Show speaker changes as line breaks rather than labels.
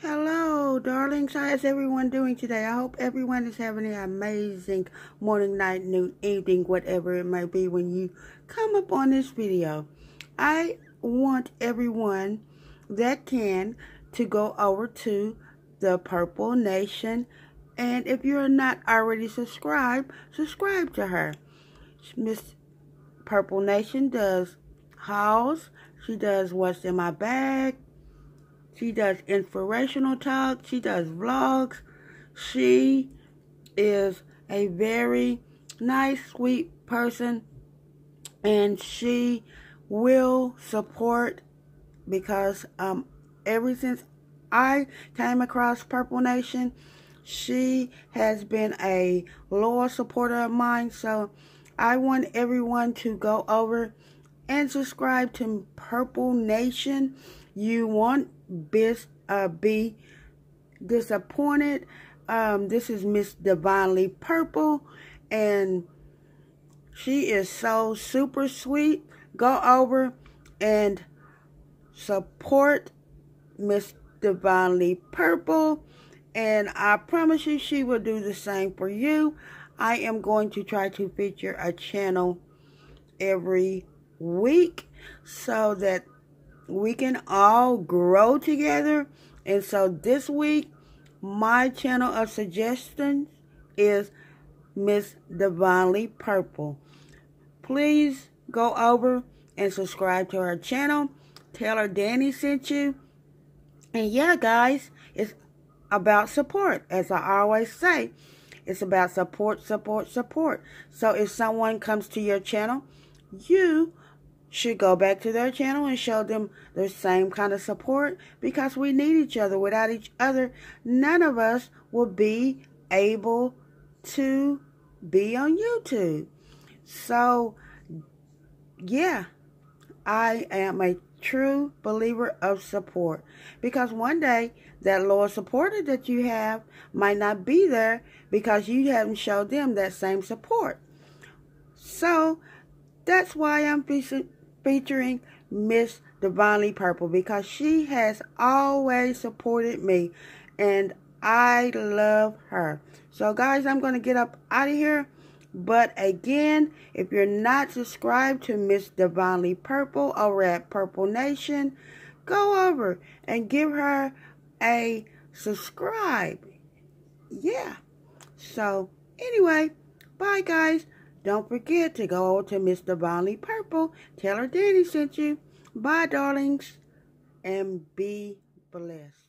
Hello, darlings. How is everyone doing today? I hope everyone is having an amazing morning, night, noon, evening, whatever it may be when you come up on this video. I want everyone that can to go over to the Purple Nation. And if you're not already subscribed, subscribe to her. Miss Purple Nation does hauls. She does what's in my bag. She does inspirational talk. She does vlogs. She is a very nice, sweet person. And she will support because um, ever since I came across Purple Nation, she has been a loyal supporter of mine. So I want everyone to go over and subscribe to Purple Nation. You won't be, uh, be disappointed. Um, this is Miss Divinely Purple, and she is so super sweet. Go over and support Miss Divinely Purple, and I promise you she will do the same for you. I am going to try to feature a channel every week so that we can all grow together. And so this week, my channel of suggestions is Miss Divinely Purple. Please go over and subscribe to her channel. Tell her Dani sent you. And yeah, guys, it's about support. As I always say, it's about support, support, support. So if someone comes to your channel, you should go back to their channel and show them the same kind of support because we need each other. Without each other, none of us will be able to be on YouTube. So, yeah, I am a true believer of support because one day that loyal supporter that you have might not be there because you haven't showed them that same support. So, that's why I'm featuring Miss Divinely Purple because she has always supported me and I love her. So guys, I'm going to get up out of here. But again, if you're not subscribed to Miss Divinely Purple over at Purple Nation, go over and give her a subscribe. Yeah. So, anyway, bye guys. Don't forget to go to Mr. Divinely Purple. Tell her Dani sent you. Bye, darlings. And be blessed.